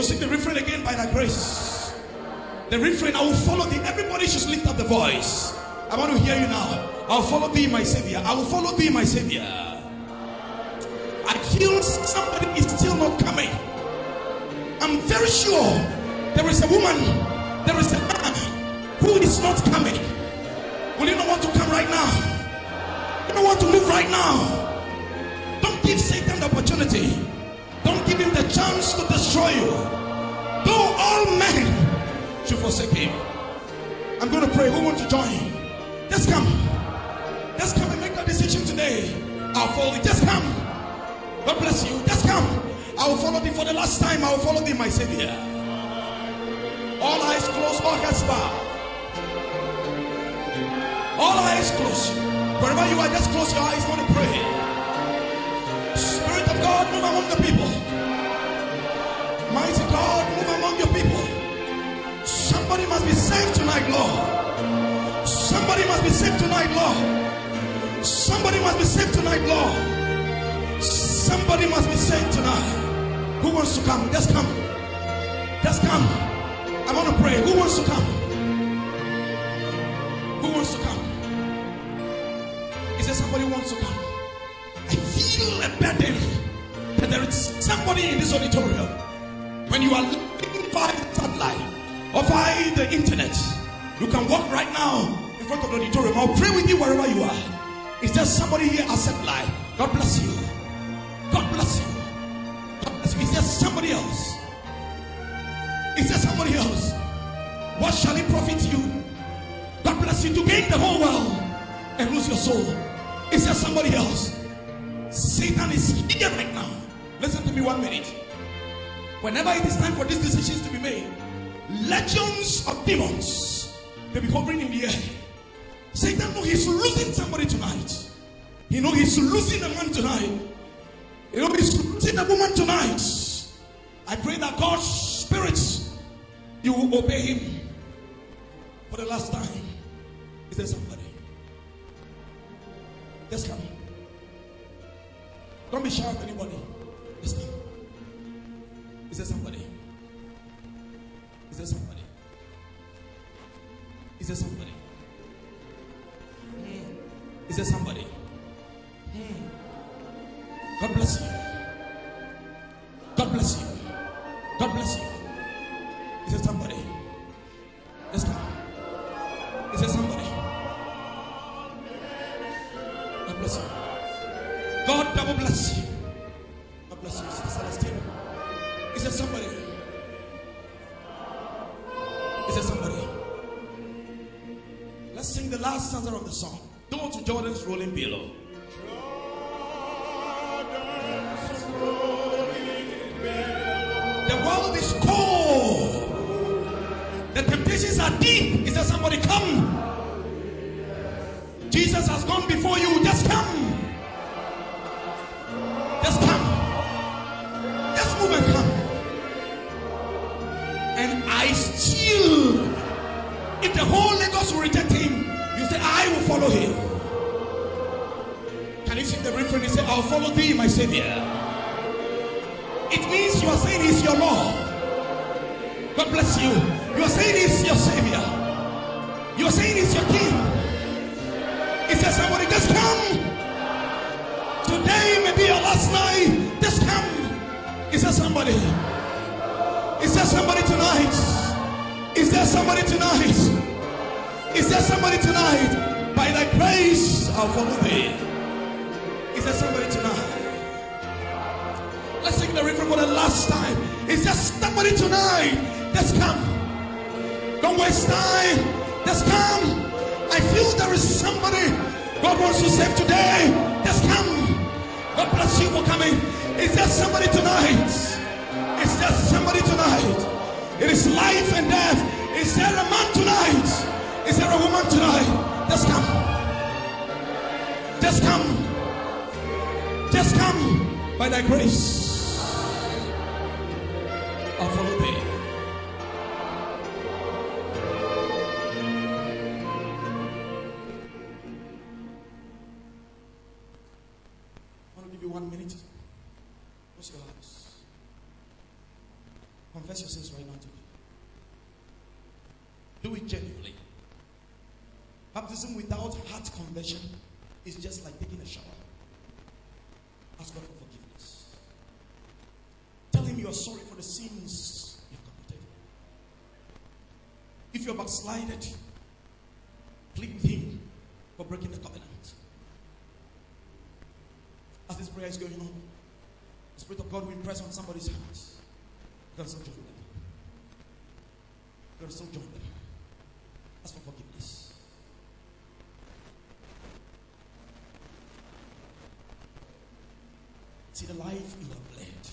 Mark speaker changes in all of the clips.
Speaker 1: We'll sing the refrain again by thy grace. The refrain, I will follow thee. Everybody should lift up the voice. I want to hear you now. I'll follow thee, my Savior. I will follow thee, my Savior. I feel somebody is still not coming. I'm very sure there is a woman, there is a man who is not coming. Will you not want to come right now? You don't want to move right now. Don't give Satan the opportunity. Don't give him the chance to destroy you. Though all men should forsake him. I'm going to pray. Who wants to join? Just come. Just come and make a decision today. I'll follow you. Just come. God bless you. Just come. I will follow thee for the last time. I will follow thee, my Savior. All eyes closed, all heads bowed. All eyes closed. Wherever you are, just close your eyes. I want to pray. Spirit of God, move among the people. God, move among your people. Somebody must be saved tonight, Lord. Somebody must be saved tonight, Lord. Somebody must be saved tonight, Lord. Somebody must be saved tonight. Who wants to come? Just come. Just come. I want to pray. Who wants to come? Who wants to come? Is there somebody who wants to come? I feel a burden that there is somebody in this auditorium. When you are via the satellite or via the internet, you can walk right now in front of the auditorium. I'll pray with you wherever you are. Is there somebody here accept life? God bless you. God bless you. God bless you. Is there somebody else? Is there somebody else? What shall it profit you? God bless you to gain the whole world and lose your soul. Is there somebody else? Satan is here right now. Listen to me one minute. Whenever it is time for these decisions to be made, legions of demons may be hovering in the air. Satan know he's losing somebody tonight. You know he's losing a man tonight. You know he's losing a woman tonight. I pray that God's spirit, you will obey him for the last time. Is there somebody? Just come. Don't be shy of anybody. Just come. Is there somebody? Is there somebody? Is there somebody? Is there somebody? God bless you. God bless you. God bless you. Sing the last stanza of the song. Go to Jordan's rolling billow. The world is cold. The temptations are deep. Is there somebody come? Jesus has gone before you. Just come. Just come. Just move and come. And I still, if the whole Lagos will reject follow him. Can you sing the refrain? You say, I'll follow thee, my Savior. It means you are saying he's your Lord. God bless you. You are saying he's your Savior. You are saying he's your King. Is there somebody? Just come. Today may be your last night. Just come. Is there somebody? Is there somebody tonight? Is there somebody tonight? Is there somebody tonight? By thy grace, I'll follow thee. Is there somebody tonight? Let's sing the river for the last time. Is there somebody tonight? Just come. Don't waste time. Just come. I feel there is somebody God wants to save today. Just come. God bless you for coming. Is there somebody tonight? Is there somebody tonight? It is life and death. Is there a man tonight? Is there a woman tonight? Just come. Just come. Just come by thy grace. I'll follow thee. I want to give you one minute. Close your eyes. Confess your sins right now to God. Do it genuinely. Baptism without heart conversion is just like taking a shower. Ask God for forgiveness. Tell Him you are sorry for the sins you've committed. If you're backslided, plead with Him for breaking the covenant. As this prayer is going on, the Spirit of God will press on somebody's heart. God still join them. God still join them. Ask for forgiveness. See the life you have led.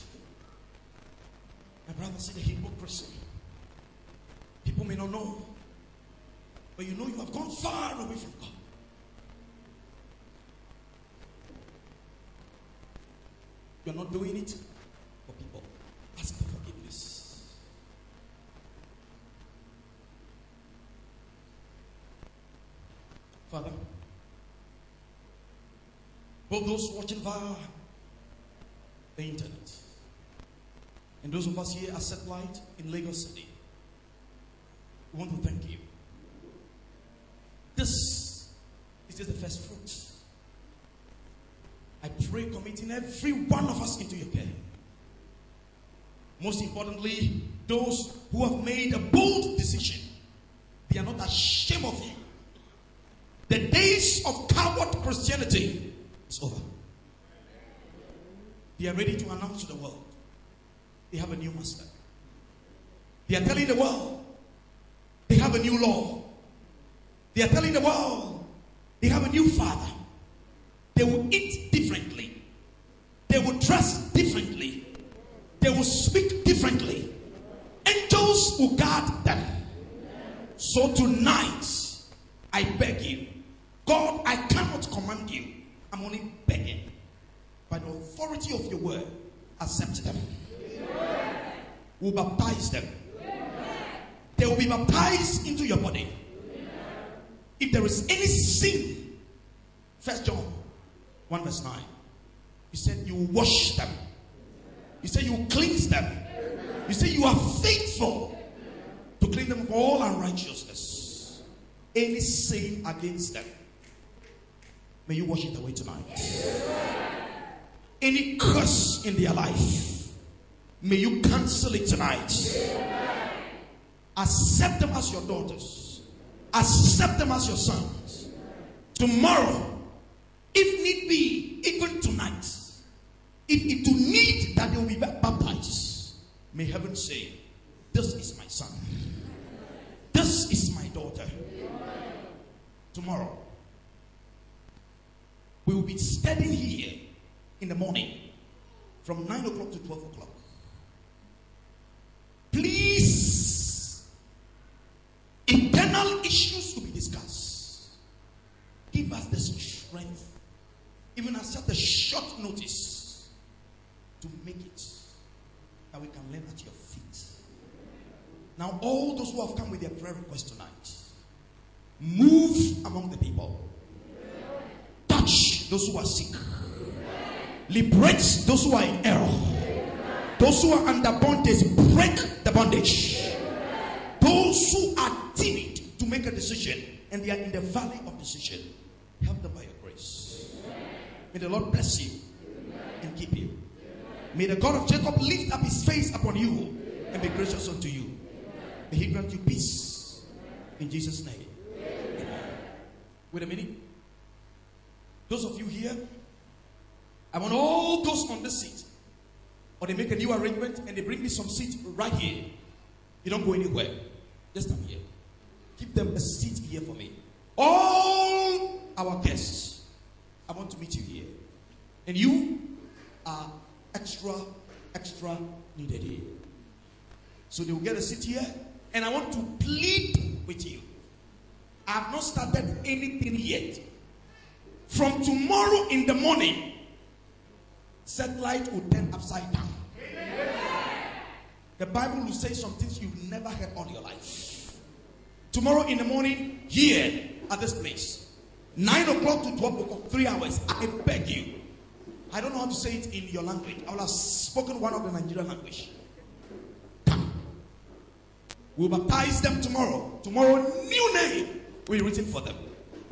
Speaker 1: My brother, see the hypocrisy. People may not know, but you know you have gone far away from God. You're not doing it for people. Ask for forgiveness. Father, both those watching via the internet and those of us here at Satellite in Lagos City, we want to thank you. This is just the first fruit. I pray committing every one of us into your care. Most importantly, those who have made a bold decision, they are not ashamed of you. The days of coward Christianity is over. They are ready to announce to the world they have a new master. They are telling the world they have a new law. They are telling the world they have a new father. They will eat differently. They will dress differently. They will speak differently. Angels will guard them. So tonight, I beg you, God, I cannot command you. I'm only begging. By the authority of your word, accept them. We will baptize them. They will be baptized into your body. If there is any sin, First John 1 verse 9, he said, You wash them. He said, You cleanse them. You say, You are faithful to clean them of all unrighteousness. Any sin against them, may you wash it away tonight. Any curse in their life, may you cancel it tonight. Accept them as your daughters, accept them as your sons. Tomorrow, if need be, even tonight, if it will need that they will be baptized, may heaven say, This is my son, this is my daughter. Tomorrow, we will be studying here in the morning from 9 o'clock to 12 o'clock. Please, internal issues to be discussed. Give us the strength, even at such a short notice, to make it that we can learn at your feet. Now, all those who have come with their prayer request tonight, move among the people, touch those who are sick liberate those who are in error. Those who are under bondage, break the bondage. Those who are timid to make a decision and they are in the valley of decision, help them by your grace. May the Lord bless you and keep you. May the God of Jacob lift up his face upon you and be gracious unto you. May he grant you peace in Jesus' name. Wait a minute. Those of you here, I want all those on this seat, or they make a new arrangement and they bring me some seat right here. You don't go anywhere. Just come here. Give them a seat here for me. All our guests, I want to meet you here. And you are extra, extra needed here. So they will get a seat here. And I want to plead with you. I have not started anything yet. From tomorrow in the morning, satellite will turn upside down. The Bible will say some things you've never heard all your life. Tomorrow in the morning, here at this place, 9 o'clock to 12 o'clock, three hours, I beg you. I don't know how to say it in your language. I will have spoken one of the Nigerian language. We'll baptize them tomorrow. Tomorrow, new name will be written for them.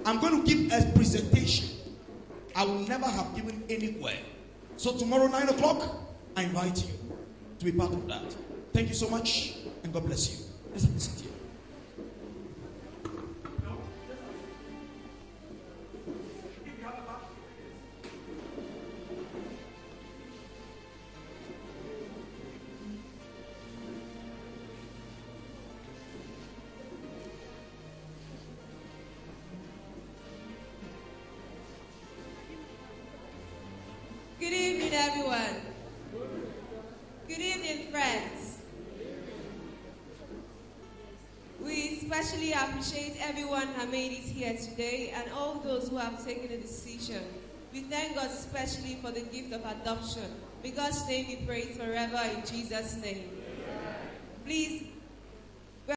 Speaker 1: I'm going to give a presentation. I will never have given anywhere. So tomorrow, 9 o'clock, I invite you to be part of that. Thank you so much, and God bless you.
Speaker 2: especially appreciate everyone who made it here today and all those who have taken a decision. We thank God especially for the gift of adoption. May God's name be praised forever in Jesus' name. Please